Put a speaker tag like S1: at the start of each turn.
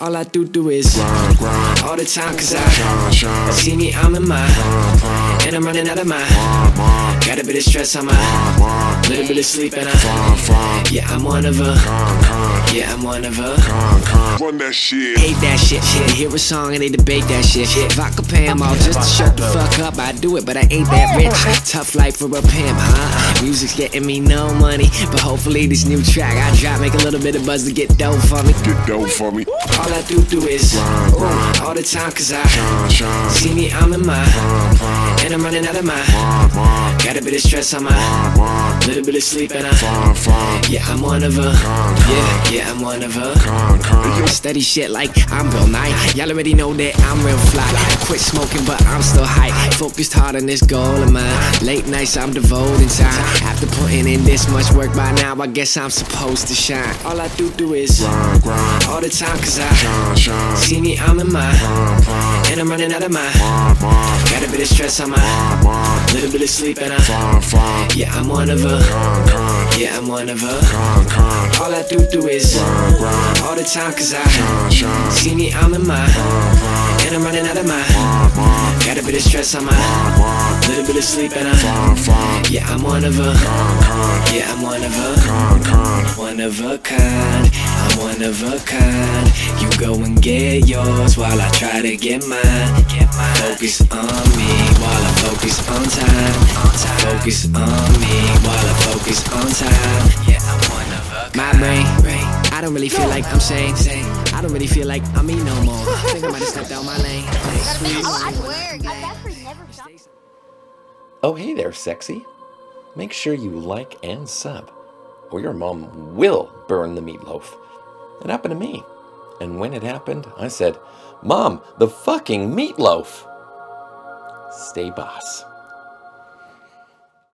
S1: All I do do is
S2: grind, grind,
S1: all the time, cause I
S2: shine, shine,
S1: see me, I'm in my and I'm running out of my bit of stress on my
S2: grind,
S1: little bit of sleep, and I yeah, I'm one of a yeah, I'm one of a.
S2: Run that shit.
S1: hate that shit. Shit, hear a song and they debate that shit. Shit, vodka pay 'em all just to shut the fuck up. I do it, but I ain't that rich. Tough life for a pimp, huh? Music's getting me no money, but hopefully this new track I drop make a little bit of buzz to get dough for me.
S2: Get dope for me.
S1: All I do do is
S2: grind,
S1: all the time, cause I see me, I'm in my and I'm running out of my got a bit of stress on my little bit of sleep, and I yeah, I'm one of a yeah, yeah, I'm one of a. Steady shit like I'm real nice. Y'all already know that I'm real fly. Quit smoking, but I'm still high. Focused hard on this goal of mine. Late nights, I'm devoting time. After putting in this much work by now, I guess I'm supposed to shine. All I do do is
S2: Grind, grind,
S1: all the time, cause I
S2: shine, shine,
S1: see me, I'm in my and I'm running out of my got a bit of stress on my little bit of sleep, and I
S2: grind, grind,
S1: yeah, I'm one of a
S2: grind, grind,
S1: yeah, I'm one of a.
S2: grind, grind,
S1: All I do do is
S2: grind,
S1: all the time, cause I
S2: shine, shine,
S1: see me, I'm in my
S2: grind,
S1: and I'm running out of my
S2: grind,
S1: got a bit of stress on my
S2: grind,
S1: little bit of sleep, and I
S2: grind, grind,
S1: yeah, I'm one of a
S2: grind, grind,
S1: yeah, I'm one of a
S2: grind, grind.
S1: one of a kind. I'm one of a kind. You go and get yours while I try to get mine. Get mine. Focus on me while I focus on time. Focus on me while I focus on time. Yeah, I'm one of a. My brain, I don't really feel like I'm sane. I don't really feel like I'm me no more. I think I might have stepped out my lane.
S3: Oh, I swear, guys. I've actually never shot.
S4: Oh, hey there, sexy. Make sure you like and sub, or your mom will burn the meatloaf. It happened to me. And when it happened, I said, Mom, the fucking meatloaf! Stay boss.